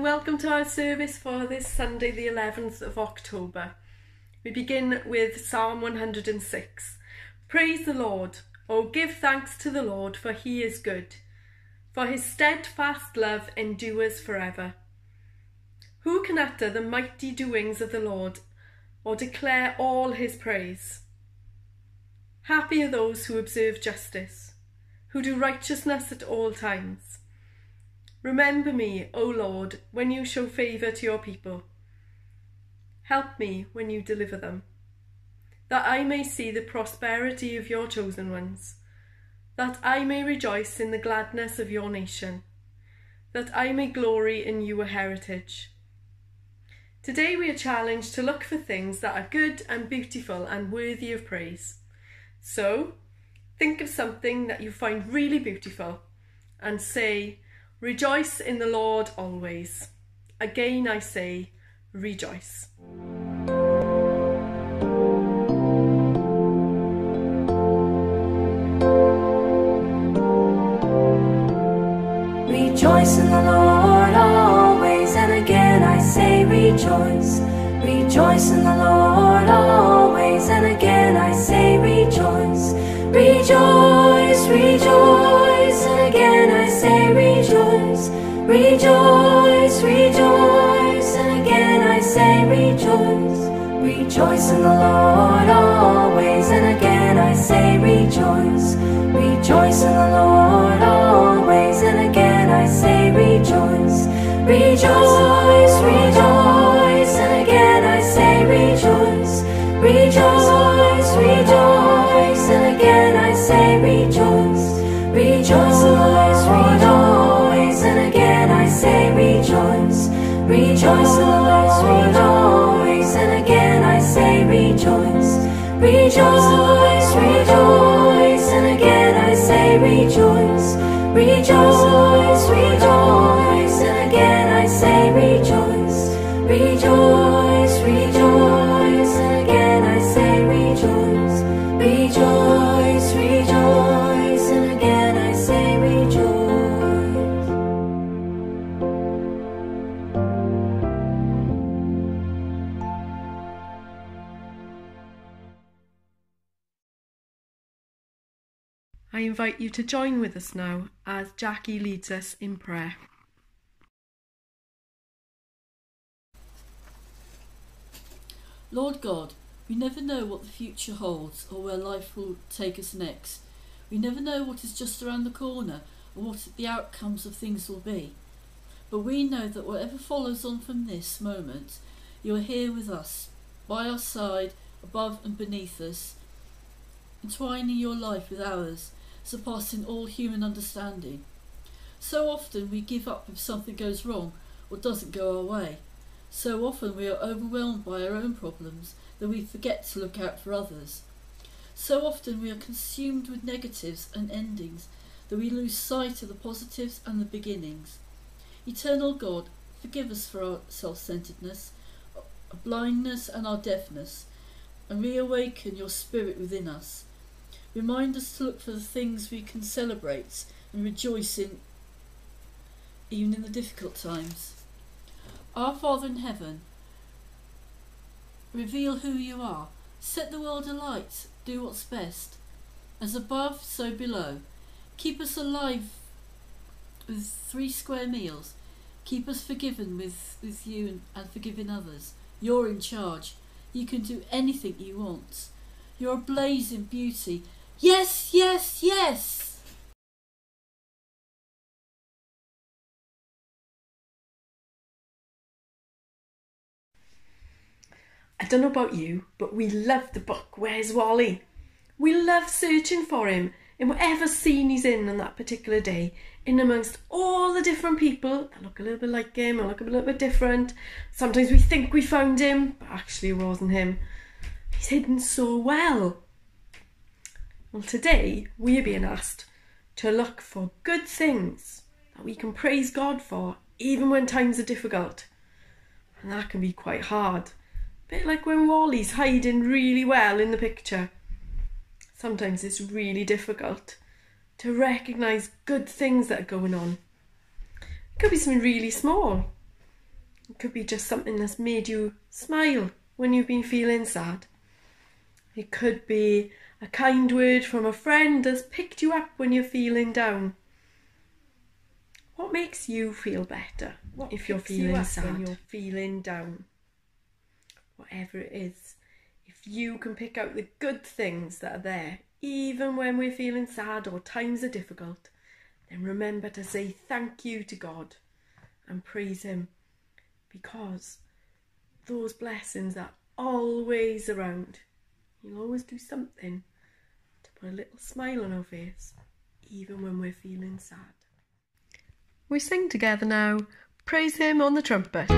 and welcome to our service for this Sunday, the 11th of October. We begin with Psalm 106. Praise the Lord. Oh, give thanks to the Lord, for he is good, for his steadfast love endures forever. Who can utter the mighty doings of the Lord, or declare all his praise? Happy are those who observe justice, who do righteousness at all times. Remember me, O Lord, when you show favour to your people. Help me when you deliver them, that I may see the prosperity of your chosen ones, that I may rejoice in the gladness of your nation, that I may glory in your heritage. Today we are challenged to look for things that are good and beautiful and worthy of praise. So, think of something that you find really beautiful and say, Rejoice in the Lord always. Again I say, rejoice. Rejoice in the Lord always, and again I say rejoice. Rejoice in the Lord always, and again I say rejoice. Rejoice, rejoice, say rejoice. Rejoice, rejoice, and again I say rejoice. Rejoice in the Lord always, and again I say rejoice. Rejoice in the Lord always, and again I say rejoice. Rejoice, rejoice. Rejoice, and again I say rejoice. Rejoice, rejoice, and again I say rejoice. Rejoice, I invite you to join with us now as Jackie leads us in prayer. Lord God, we never know what the future holds or where life will take us next. We never know what is just around the corner or what the outcomes of things will be. But we know that whatever follows on from this moment, you are here with us, by our side, above and beneath us, entwining your life with ours, surpassing all human understanding. So often we give up if something goes wrong or doesn't go our way. So often we are overwhelmed by our own problems that we forget to look out for others. So often we are consumed with negatives and endings that we lose sight of the positives and the beginnings. Eternal God, forgive us for our self centeredness, our blindness, and our deafness, and reawaken your spirit within us. Remind us to look for the things we can celebrate and rejoice in, even in the difficult times. Our Father in heaven, reveal who you are. Set the world alight. Do what's best. As above, so below. Keep us alive with three square meals. Keep us forgiven with, with you and, and forgiving others. You're in charge. You can do anything you want. You're ablaze in beauty. Yes, yes, yes! I don't know about you, but we love the book Where's Wally? We love searching for him in whatever scene he's in on that particular day, in amongst all the different people that look a little bit like him or look a little bit different. Sometimes we think we found him, but actually it wasn't him. He's hidden so well. Well, today we are being asked to look for good things that we can praise God for, even when times are difficult. And that can be quite hard. A bit like when Wally's hiding really well in the picture. Sometimes it's really difficult to recognise good things that are going on. It could be something really small, It could be just something that's made you smile when you've been feeling sad. It could be a kind word from a friend that's picked you up when you're feeling down. What makes you feel better What if you're picks you feeling sad? when you're feeling down. Whatever it is, if you can pick out the good things that are there, even when we're feeling sad or times are difficult, then remember to say thank you to God and praise Him because those blessings are always around. He'll always do something a little smile on our face, even when we're feeling sad. We sing together now. Praise Him on the trumpet.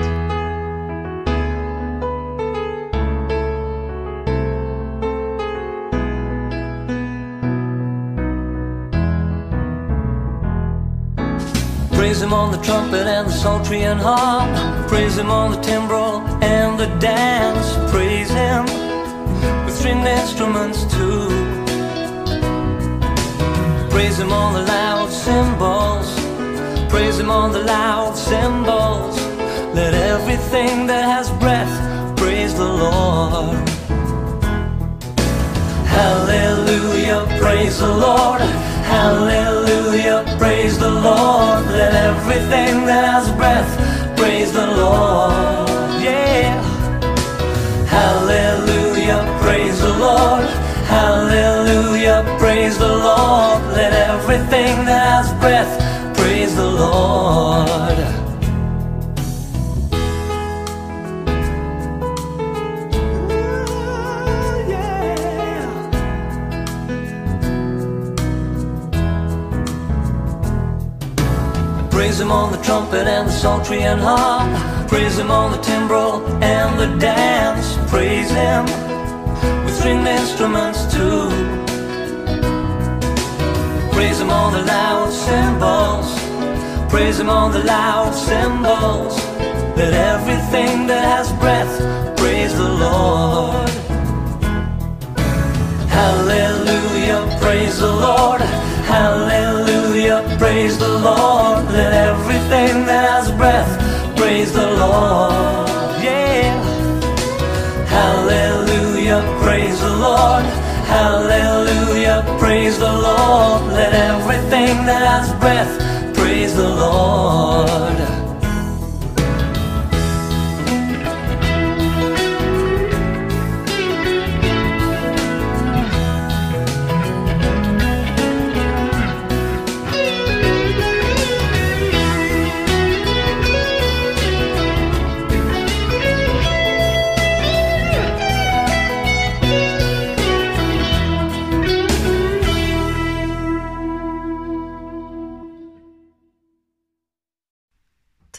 Praise him on the trumpet and the psaltery and harp. Praise him on the timbrel and the dance. Praise him with stringed instruments too. Praise him on the loud cymbals. Praise him on the loud cymbals. Let everything that has breath praise the Lord. Hallelujah, praise the Lord. Hallelujah, praise the Lord. Let everything that has breath praise the Lord. Yeah. Hallelujah, praise the Lord. Hallelujah, praise the Lord. Let everything that has breath praise the Lord. Praise him on the trumpet and the psaltery and harp. Praise him on the timbrel and the dance. Praise him stringed instruments too. Praise him on the loud cymbals. Praise him on the loud cymbals. Let everything that has breath praise the Lord. Hallelujah, praise the Lord. Hallelujah, praise the Lord. Let everything that has breath praise the Lord. Yeah. Hallelujah. Hallelujah, praise the Lord. Let everything that has breath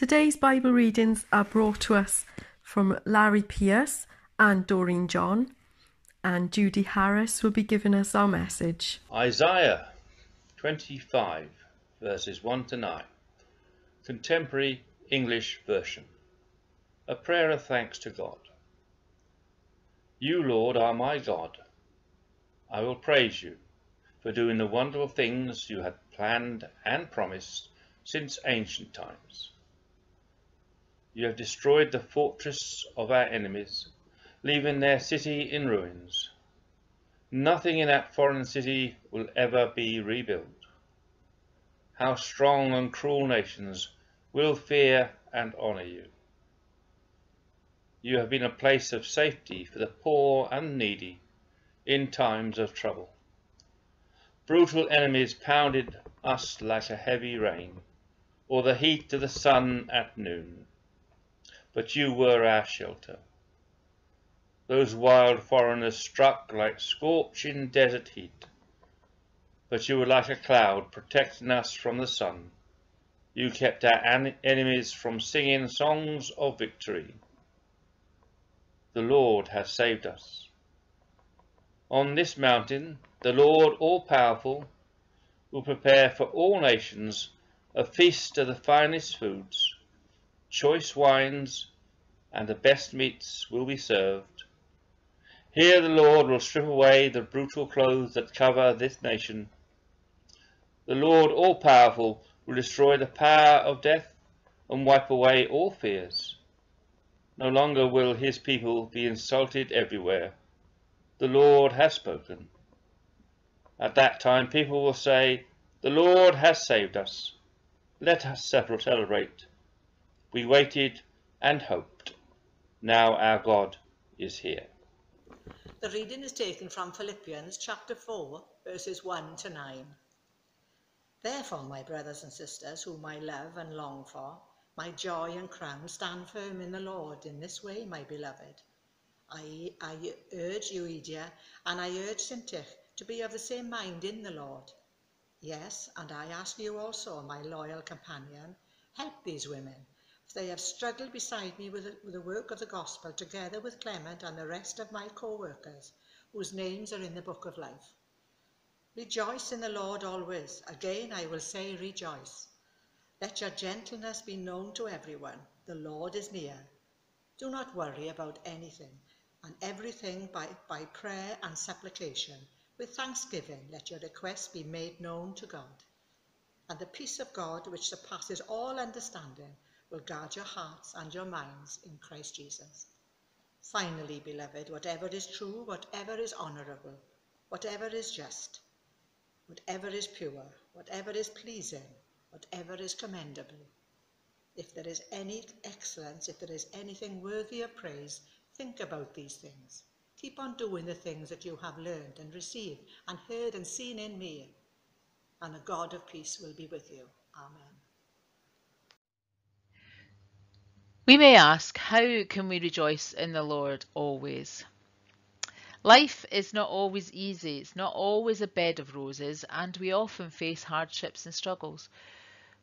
Today's Bible readings are brought to us from Larry Pierce and Doreen John, and Judy Harris will be giving us our message. Isaiah 25, verses 1 to 9. Contemporary English Version. A prayer of thanks to God. You, Lord, are my God. I will praise you for doing the wonderful things you had planned and promised since ancient times. You have destroyed the fortress of our enemies, leaving their city in ruins. Nothing in that foreign city will ever be rebuilt. How strong and cruel nations will fear and honour you. You have been a place of safety for the poor and needy in times of trouble. Brutal enemies pounded us like a heavy rain, or the heat of the sun at noon. But you were our shelter. Those wild foreigners struck like scorching desert heat. But you were like a cloud protecting us from the sun. You kept our enemies from singing songs of victory. The Lord has saved us. On this mountain, the Lord all-powerful will prepare for all nations a feast of the finest foods, choice wines, and the best meats will be served. Here the Lord will strip away the brutal clothes that cover this nation. The Lord all-powerful will destroy the power of death and wipe away all fears. No longer will his people be insulted everywhere. The Lord has spoken. At that time, people will say, The Lord has saved us. Let us celebrate. We waited and hoped. Now our God is here. The reading is taken from Philippians chapter 4, verses 1 to 9. Therefore, my brothers and sisters, whom I love and long for, my joy and crown, stand firm in the Lord in this way, my beloved. I, I urge Euodia and I urge Syntyche to be of the same mind in the Lord. Yes, and I ask you also, my loyal companion, help these women, they have struggled beside me with the, with the work of the gospel together with Clement and the rest of my co-workers, whose names are in the book of life. Rejoice in the Lord always. Again, I will say rejoice. Let your gentleness be known to everyone. The Lord is near. Do not worry about anything, and everything by, by prayer and supplication. With thanksgiving, let your requests be made known to God. And the peace of God, which surpasses all understanding, will guard your hearts and your minds in Christ Jesus. Finally, beloved, whatever is true, whatever is honourable, whatever is just, whatever is pure, whatever is pleasing, whatever is commendable. If there is any excellence, if there is anything worthy of praise, think about these things. Keep on doing the things that you have learned and received and heard and seen in me, and the God of peace will be with you. Amen. We may ask, how can we rejoice in the Lord always? Life is not always easy, it's not always a bed of roses, and we often face hardships and struggles.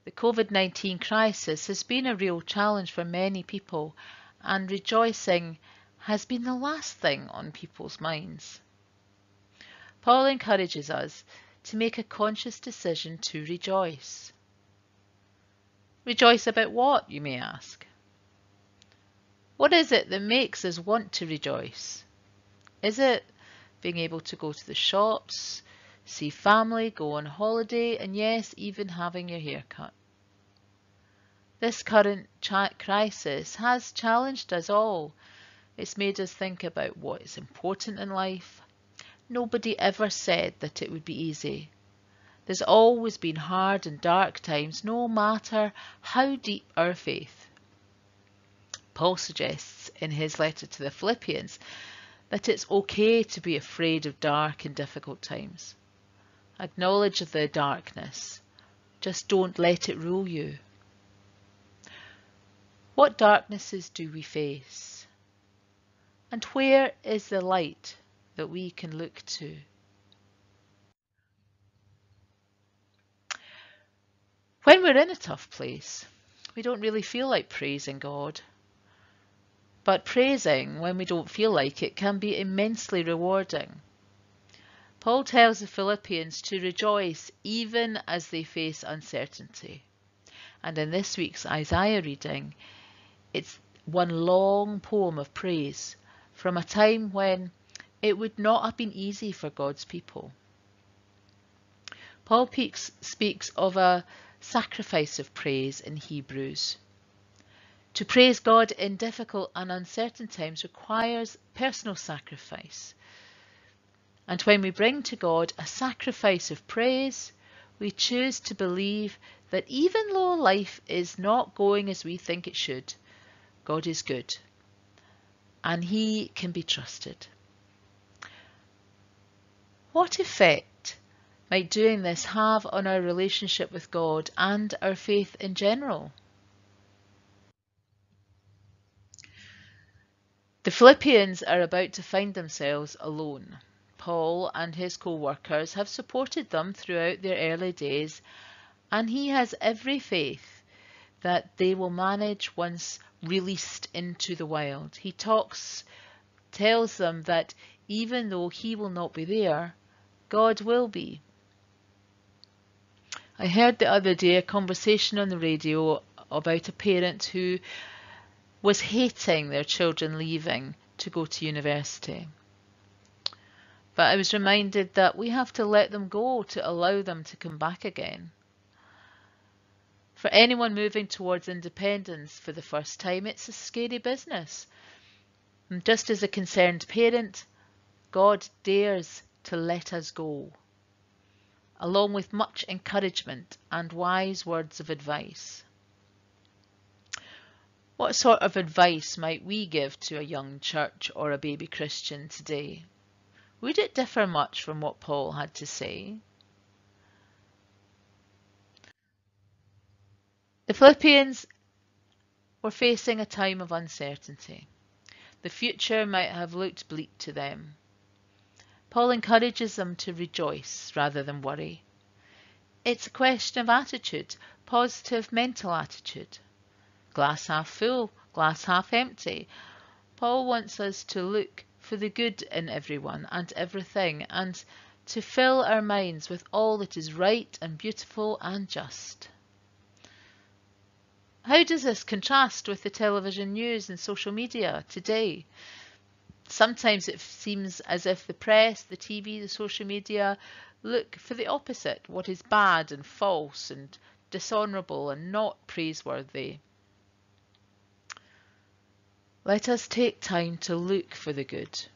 The COVID 19 crisis has been a real challenge for many people, and rejoicing has been the last thing on people's minds. Paul encourages us to make a conscious decision to rejoice. Rejoice about what, you may ask? What is it that makes us want to rejoice? Is it being able to go to the shops, see family, go on holiday, and yes, even having your hair cut? This current crisis has challenged us all. It's made us think about what is important in life. Nobody ever said that it would be easy. There's always been hard and dark times, no matter how deep our faith. Paul suggests in his letter to the Philippians that it's okay to be afraid of dark and difficult times. Acknowledge the darkness, just don't let it rule you. What darknesses do we face? And where is the light that we can look to? When we're in a tough place, we don't really feel like praising God. But praising when we don't feel like it can be immensely rewarding. Paul tells the Philippians to rejoice even as they face uncertainty. And in this week's Isaiah reading, it's one long poem of praise from a time when it would not have been easy for God's people. Paul speaks of a sacrifice of praise in Hebrews. To praise God in difficult and uncertain times requires personal sacrifice. And when we bring to God a sacrifice of praise, we choose to believe that even though life is not going as we think it should, God is good and He can be trusted. What effect might doing this have on our relationship with God and our faith in general? The Philippians are about to find themselves alone. Paul and his co workers have supported them throughout their early days, and he has every faith that they will manage once released into the wild. He talks, tells them that even though he will not be there, God will be. I heard the other day a conversation on the radio about a parent who was hating their children leaving to go to university. But I was reminded that we have to let them go to allow them to come back again. For anyone moving towards independence for the first time, it's a scary business. And just as a concerned parent, God dares to let us go, along with much encouragement and wise words of advice. What sort of advice might we give to a young church or a baby Christian today? Would it differ much from what Paul had to say? The Philippians were facing a time of uncertainty. The future might have looked bleak to them. Paul encourages them to rejoice rather than worry. It's a question of attitude, positive mental attitude. Glass half full, glass half empty. Paul wants us to look for the good in everyone and everything and to fill our minds with all that is right and beautiful and just. How does this contrast with the television news and social media today? Sometimes it seems as if the press, the TV, the social media look for the opposite, what is bad and false and dishonourable and not praiseworthy. Let us take time to look for the good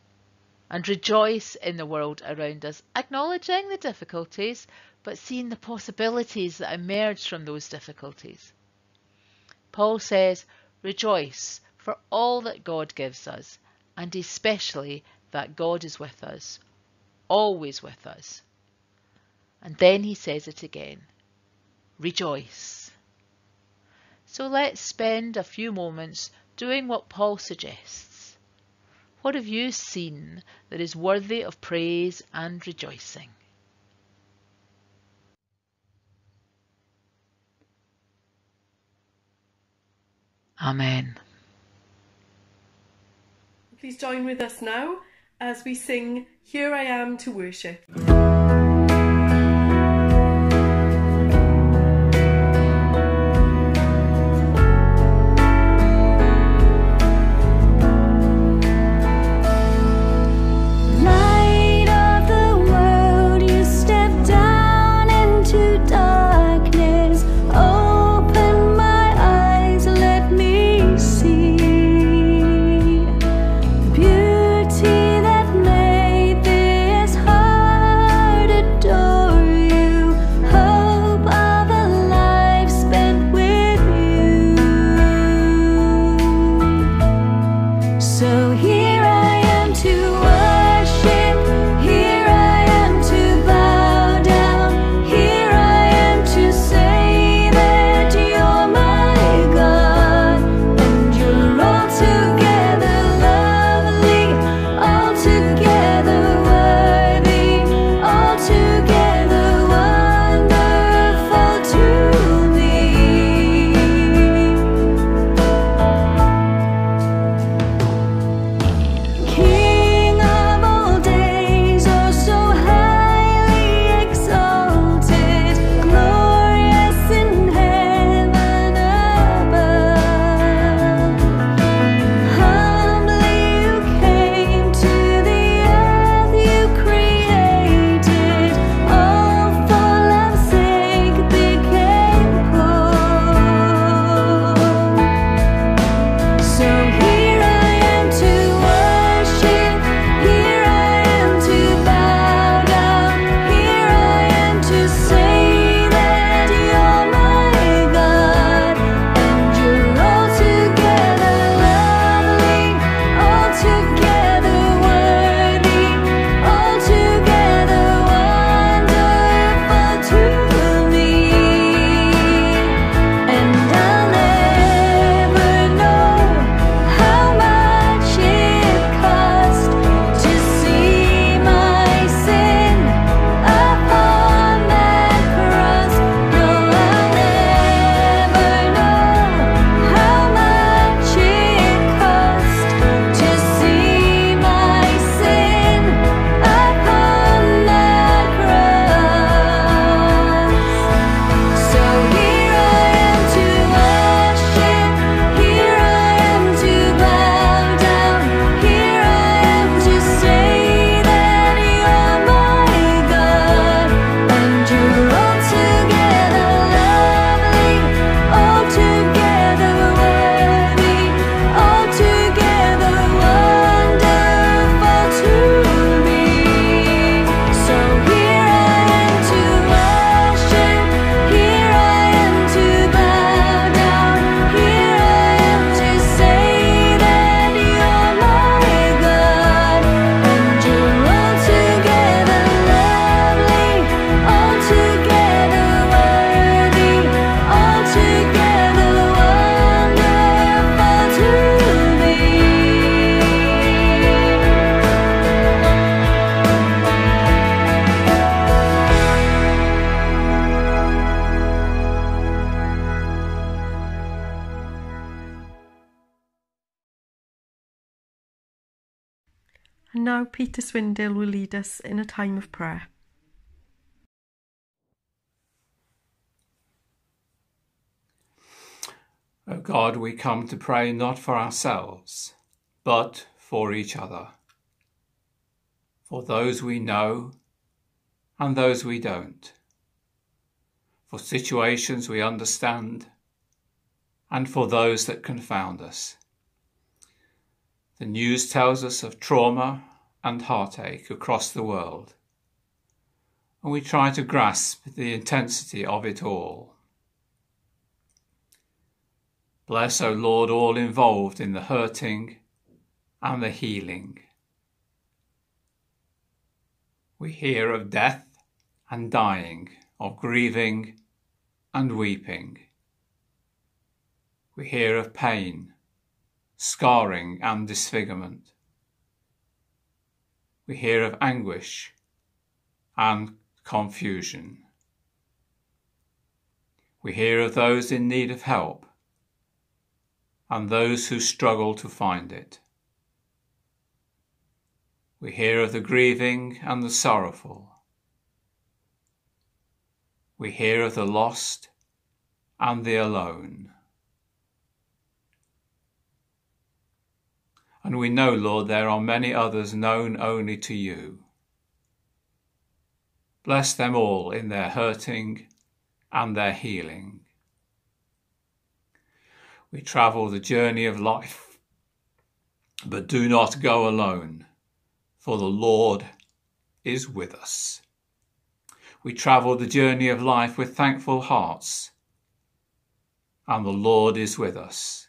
and rejoice in the world around us, acknowledging the difficulties, but seeing the possibilities that emerge from those difficulties. Paul says, Rejoice for all that God gives us, and especially that God is with us, always with us. And then he says it again Rejoice. So let's spend a few moments doing what Paul suggests. What have you seen that is worthy of praise and rejoicing? Amen. Please join with us now as we sing Here I Am to Worship. Now Peter Swindale will lead us in a time of prayer. O God, we come to pray not for ourselves, but for each other, for those we know and those we don't, for situations we understand and for those that confound us. The news tells us of trauma and heartache across the world, and we try to grasp the intensity of it all. Bless, O Lord, all involved in the hurting and the healing. We hear of death and dying, of grieving and weeping. We hear of pain, scarring and disfigurement. We hear of anguish and confusion. We hear of those in need of help and those who struggle to find it. We hear of the grieving and the sorrowful. We hear of the lost and the alone. And we know, Lord, there are many others known only to you. Bless them all in their hurting and their healing. We travel the journey of life, but do not go alone, for the Lord is with us. We travel the journey of life with thankful hearts, and the Lord is with us.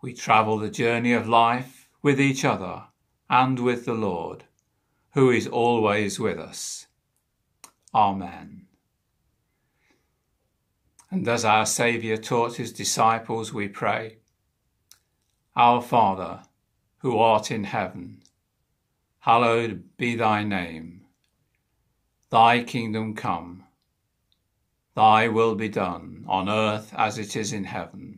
We travel the journey of life with each other and with the Lord, who is always with us. Amen. And as our Saviour taught his disciples, we pray, Our Father, who art in heaven, hallowed be thy name. Thy kingdom come, thy will be done on earth as it is in heaven.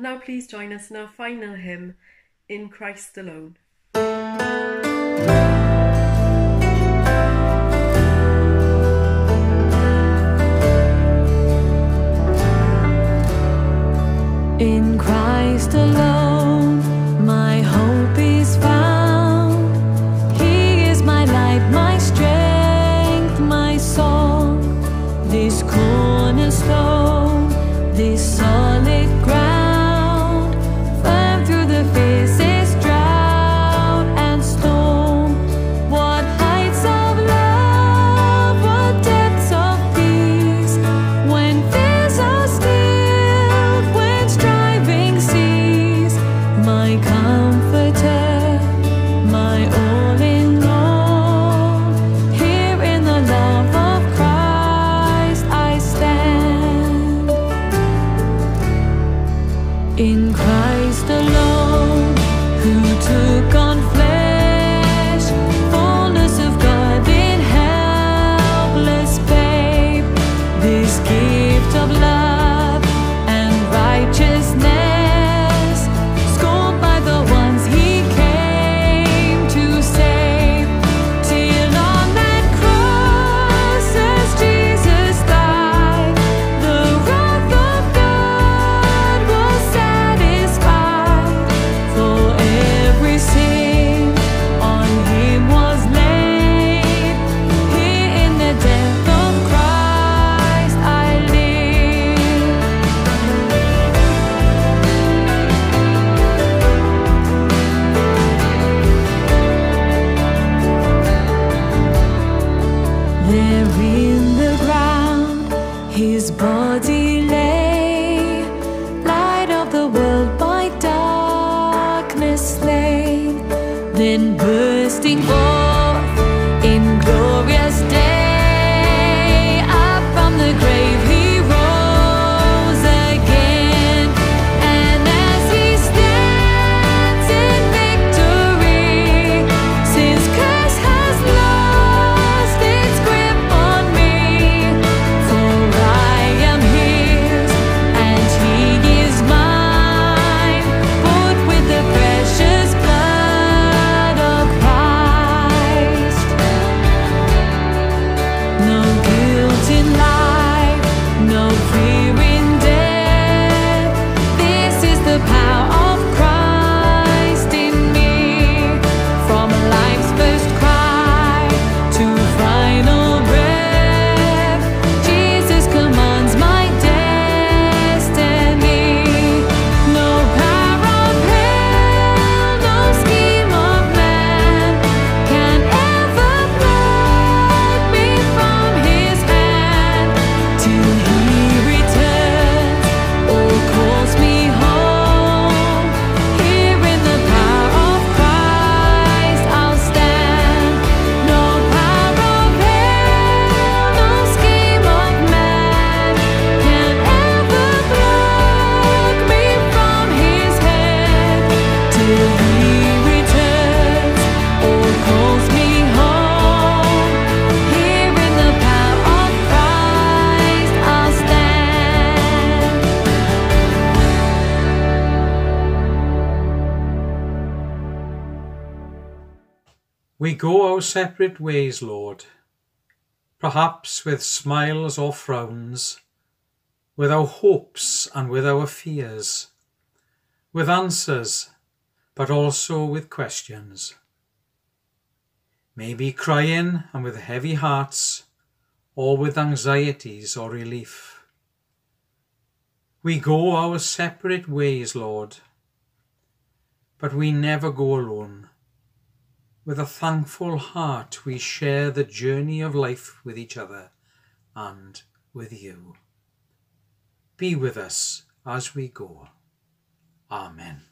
And now please join us in our final hymn, In Christ Alone. delay. Light of the world by darkness slain, then bursting forth. We go our separate ways, Lord, perhaps with smiles or frowns, with our hopes and with our fears, with answers, but also with questions. Maybe crying and with heavy hearts, or with anxieties or relief. We go our separate ways, Lord, but we never go alone. With a thankful heart, we share the journey of life with each other and with you. Be with us as we go. Amen.